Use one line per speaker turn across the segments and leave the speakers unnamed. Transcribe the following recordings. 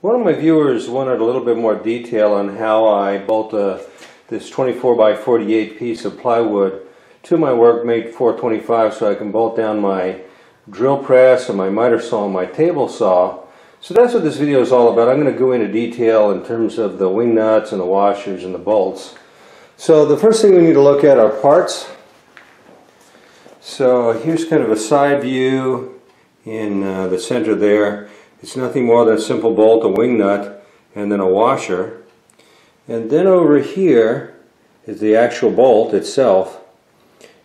One of my viewers wanted a little bit more detail on how I bolt a, this 24 by 48 piece of plywood to my Workmate 425 so I can bolt down my drill press and my miter saw and my table saw. So that's what this video is all about. I'm going to go into detail in terms of the wing nuts and the washers and the bolts. So the first thing we need to look at are parts. So here's kind of a side view in uh, the center there. It's nothing more than a simple bolt, a wing nut, and then a washer. And then over here is the actual bolt itself.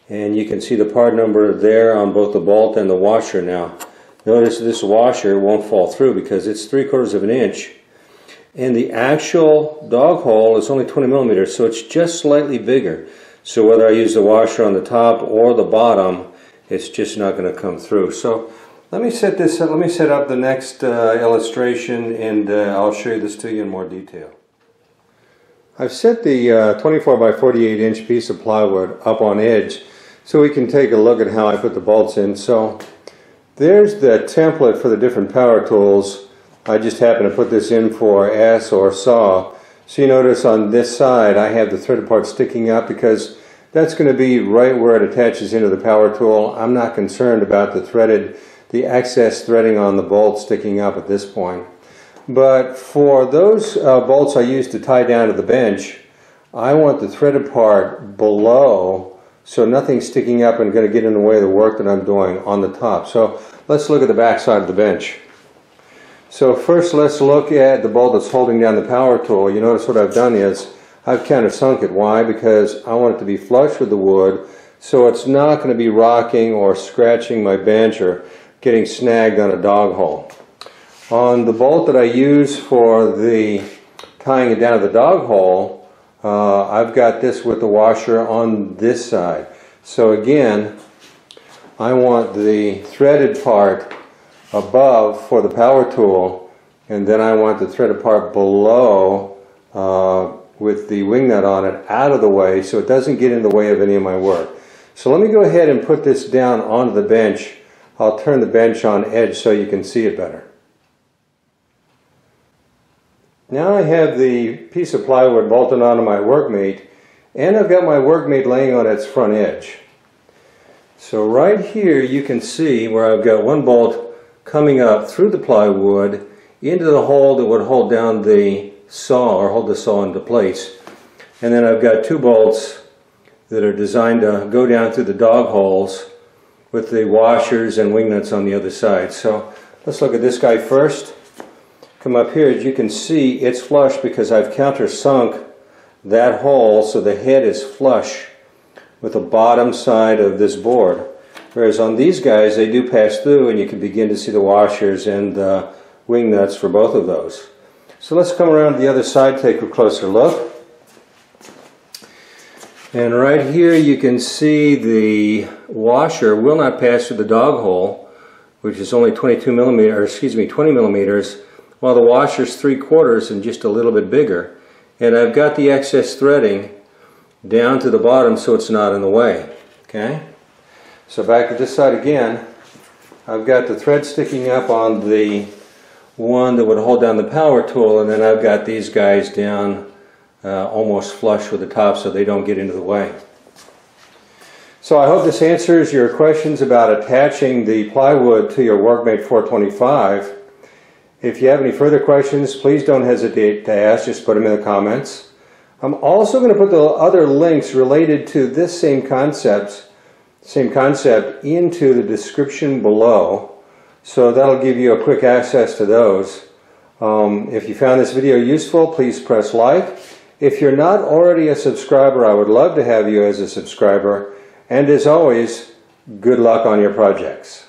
And you can see the part number there on both the bolt and the washer now. Notice this washer won't fall through because it's three quarters of an inch. And the actual dog hole is only 20 millimeters, so it's just slightly bigger. So whether I use the washer on the top or the bottom, it's just not going to come through. So let me set this up, let me set up the next uh, illustration and uh, I'll show you this to you in more detail. I've set the uh, 24 by 48 inch piece of plywood up on edge so we can take a look at how I put the bolts in. So there's the template for the different power tools. I just happen to put this in for S or saw. So you notice on this side I have the threaded part sticking up because that's going to be right where it attaches into the power tool. I'm not concerned about the threaded, the excess threading on the bolt sticking up at this point. But for those uh, bolts I use to tie down to the bench, I want the threaded part below so nothing's sticking up and going to get in the way of the work that I'm doing on the top. So let's look at the back side of the bench. So first let's look at the bolt that's holding down the power tool. You notice what I've done is I've kind of sunk it. Why? Because I want it to be flush with the wood so it's not going to be rocking or scratching my bench or getting snagged on a dog hole. On the bolt that I use for the tying it down to the dog hole, uh, I've got this with the washer on this side. So again, I want the threaded part above for the power tool and then I want the threaded part below uh, with the wing nut on it out of the way so it doesn't get in the way of any of my work. So let me go ahead and put this down onto the bench. I'll turn the bench on edge so you can see it better. Now I have the piece of plywood bolted onto my workmate and I've got my workmate laying on its front edge. So right here you can see where I've got one bolt coming up through the plywood into the hole that would hold down the saw or hold the saw into place. And then I've got two bolts that are designed to go down through the dog holes with the washers and wing nuts on the other side. So let's look at this guy first. Come up here, as you can see, it's flush because I've countersunk that hole so the head is flush with the bottom side of this board. Whereas on these guys, they do pass through and you can begin to see the washers and the wing nuts for both of those. So let's come around to the other side, take a closer look. And right here you can see the washer will not pass through the dog hole, which is only 22 millimeters, excuse me, 20 millimeters, while the washer's three quarters and just a little bit bigger. And I've got the excess threading down to the bottom so it's not in the way. Okay? So back to this side again, I've got the thread sticking up on the one that would hold down the power tool and then I've got these guys down uh, almost flush with the top so they don't get into the way. So I hope this answers your questions about attaching the plywood to your Workmate 425. If you have any further questions, please don't hesitate to ask, just put them in the comments. I'm also going to put the other links related to this same concepts same concept into the description below. So that'll give you a quick access to those. Um, if you found this video useful, please press like. If you're not already a subscriber, I would love to have you as a subscriber. And as always, good luck on your projects.